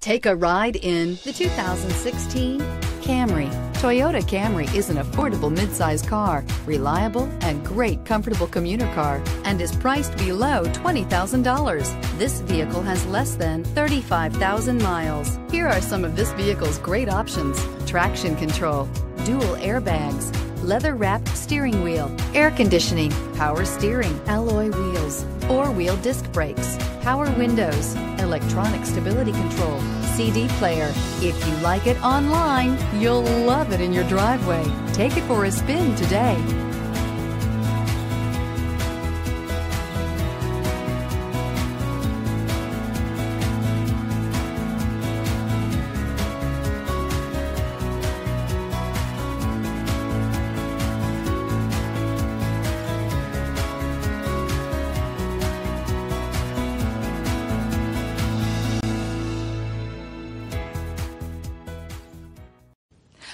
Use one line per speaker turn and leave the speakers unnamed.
Take a ride in the 2016 Camry. Toyota Camry is an affordable midsize car, reliable and great comfortable commuter car, and is priced below $20,000. This vehicle has less than 35,000 miles. Here are some of this vehicle's great options. Traction control, dual airbags, leather wrapped steering wheel, air conditioning, power steering, alloy wheels, four wheel disc brakes, power windows, electronic stability control, CD player. If you like it online, you'll love it in your driveway. Take it for a spin today.